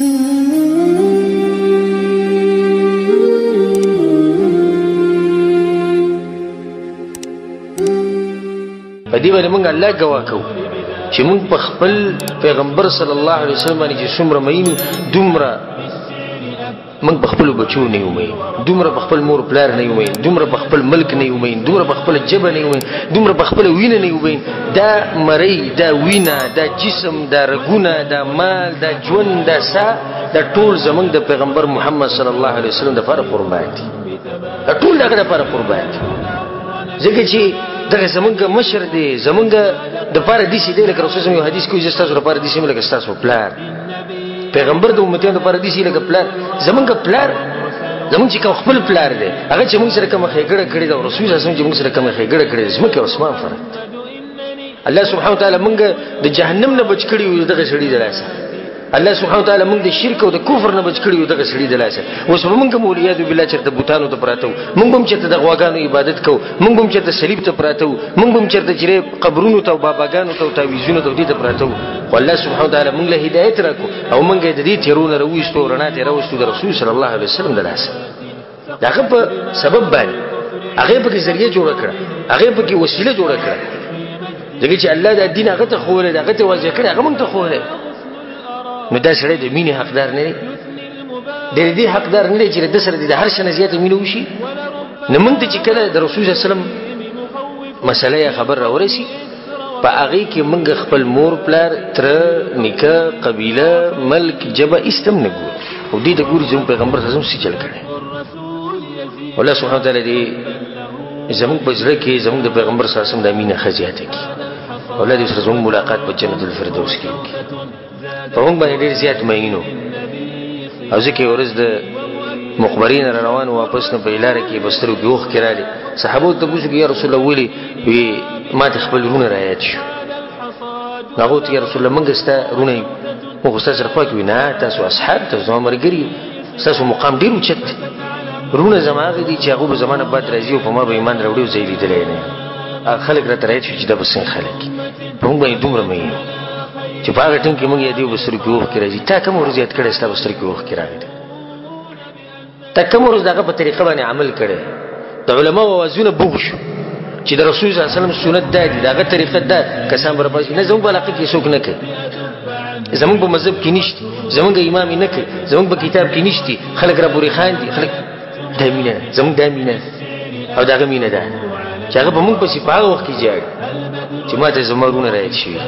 په دې باندې موږ الله ګوا کوو چې موږ په خپل پیغمبر صلی الله علیه وسلم باندې چې څومره مینو دومره موږ په خپل بچو نه یو مې دومره په خپل مور پلار نه یو مې دومره په خپل ملک نه یو مې دومره په خپل جبه نه یو مې دومره په خپل وینه نه یو مې دا مری دا وینه دا جسم دا رګونه دا مال دا ژوند دا سا دا ټول زمونږ د پیغمبر محمد صلی الله علیه وسلم د فرق قربان دي دا ټول دغه د فرق قربان دي ځکه چې دغه زمونږ مشر دی زمونږ د پاره دي چې د رسول الله حدیث کوي چې تاسو لپاره دي چې موږ تاسو پلان پیغمبر د امتیانو لپاره دي چې لکه پلار زمونږ پلار زمونږ چې کوم خپل پلار دی هغه چې موږ سره کوم خېګړه کړې ده رسول الله صلی موږ سره کوم خېګړه کړې ده زمکه عثمان فرق الله سبحانه وتعالى موږ د جهنم نه بچ کړی یو دغه شړی دراسه الله سبحانه وتعالى موږ د شرک او د کفر نه بچ کړی یو دغه شړی دراسه اوس موږ مولیاد بالله چې د بوتانو ته پراته موږ هم چې د غواګانو عبادت کو موږ هم چې د صلیب ته پراته موږ هم چې د قبرونو ته او باباګانو ته او تعویذونو ته دې ته پراته وو خو الله سبحانه وتعالی موږ له هدایت راکو او موږ د دې تیرونه راوېستو رڼا ته راوستو د رسول صلی الله علیه وسلم د لاسه دا هغه په سبب باندې هغه په کې ذریعہ جوړ کړ هغه په کې وسیله جوړ کړ دغه چې الله د دین هغه ته خوره هغه ته وځي کړ هغه موږ ته خوره نو دا سره د مینې حقدار نه د دې حقدار نه دی چې د سره د هر شي نزيات مينو شي نه مونږ ته چې کله د رسول صلی الله علیه وسلم مسله یا خبر را ورسی په هغه کې مونږ خپل مور پلار تر نکاح قبيله ملک جبه اسلام نه ګور او دې د ګور زم پیغمبر صلی الله علیه وسلم سي چل کړي الله سبحانه وتعالى دې زموږ په ځل کې زموږ د پیغمبر صلی الله علیه وسلم د امینه خزیاته کې اولاد سره زموږ ملاقات په جنت الفردوس کې په موږ باندې ډیر زیات مینو او ځکه ورځ د مخبرین را روان واپس نه په لار کې بسترو کې وخت کړالي صحابو ته پوښتنه کوي رسول الله ولي وی ما ته خپل رونه رايات شو هغه ته رسول الله منګه ستا رونه مو خو سره خو کوي نه تاسو اصحاب تاسو زما مرګري تاسو مقام ډیر اوچت رونه زما غدي چې هغه زمانه بعد راځي او په ما به ایمان راوړي او زیری درې نه خلک را ترې چې د بسن خلک موږ به دومره مې چې په هغه ټیم کې موږ یې دی وسر کې وخت راځي تا کوم ورځ یاد کړې ستا وسر کې وخت راځي تا کوم ورځ دغه په طریقه باندې عمل کړي د علما وازونه بوغ شو چې د رسول صلی الله علیه وسلم سنت دا دي دغه طریقه دا کسان بر پاس نه زموږ علاقه کې څوک نه کوي زموږ په مذهب کې نشته زموږ امام نه کوي زموږ په کتاب کې نشته خلک را پوری خان دي خلک د مینه زموږ د مینه او دغه مینه ده چې هغه به موږ په سپاره وخت کې جاړي چې ماته زمرونه راځي